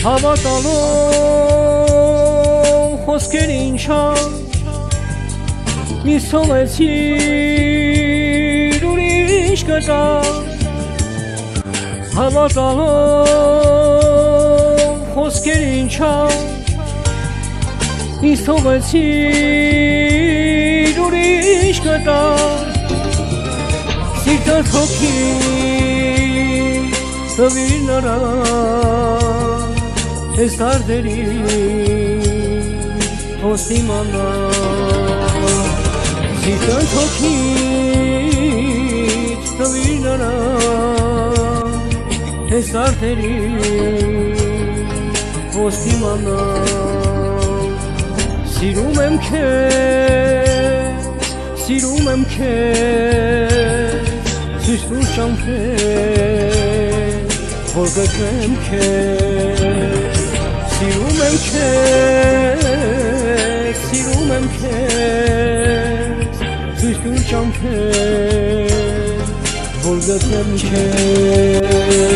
Հավատալով խոսքերին չան Մի սովեցիր ուրիշ կտա Հավատալով խոսքերին չան Մի սովեցիր ուրիշ կտա Սիրտը թոքի տվիր նրան Ես արդերի ոստիմանա Սիրտը թոքի տվիր նրան Ես արդերի ոստիմանա Սիրում եմ քեզ, սիրում եմ քեզ Ցույց տուր շամփեր, որ գտնեմ քեզ Ցույց տուր շամփեր, որ գտնեմ քեզ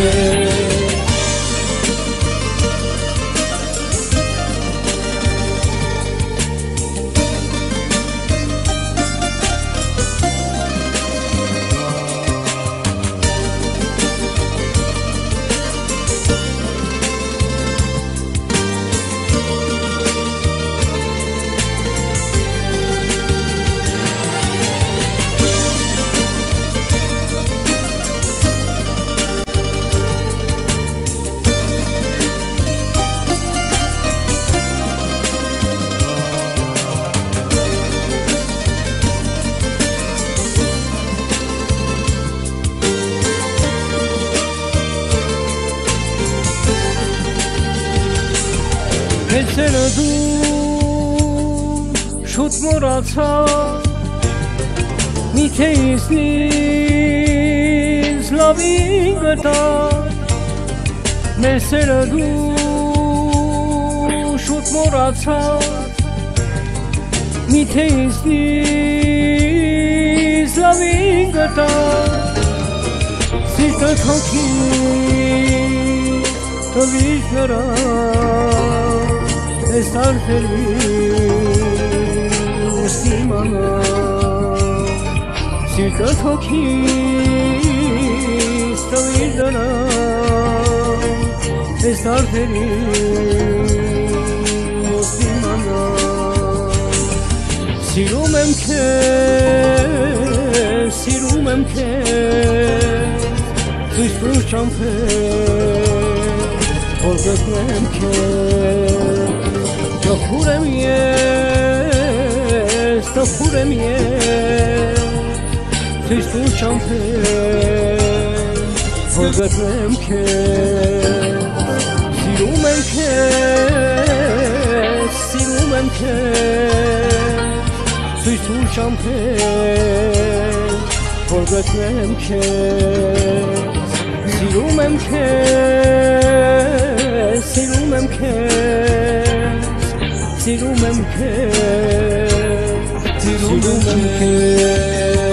Հեցերը դու շուտ մորացա Միթե իսնից լավին գտա Մեսերը դու շուտ մորացա Միթե իսնից լավին գտա Սիրտը թոքի տվիշ նրան es tan feliz estimana si te toki stavidana es tan feliz estimana sirumem ke sirumem ke tu sprucham fe Forgetnem ke Տխուր եմ ես, տխուր եմ ես Ցույց տուր ճամփեր, որ գտնեմ քեզ Սիրում եմ քեզ, սիրում եմ քեզ Ցույց տուր ճամփեր, որ գտնեմ քեզ Սիրում եմ քեզ, սիրում եմ احتروا ممكن احتروا ممكن.